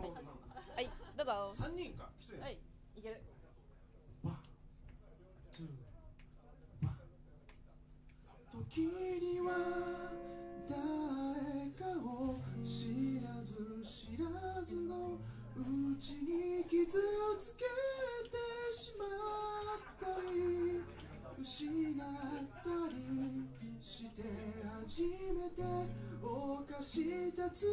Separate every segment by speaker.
Speaker 1: はいどうぞ。
Speaker 2: 3人か？きつい
Speaker 1: はいいける。
Speaker 2: ワンツーワン時には誰かを知らず知らずのうちに傷つけてしまったり失ったりして初めて犯した罪を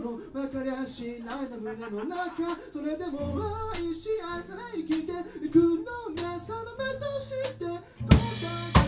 Speaker 2: の分かりゃしないな胸の中。それでも愛し愛され生きていくのがその目として答え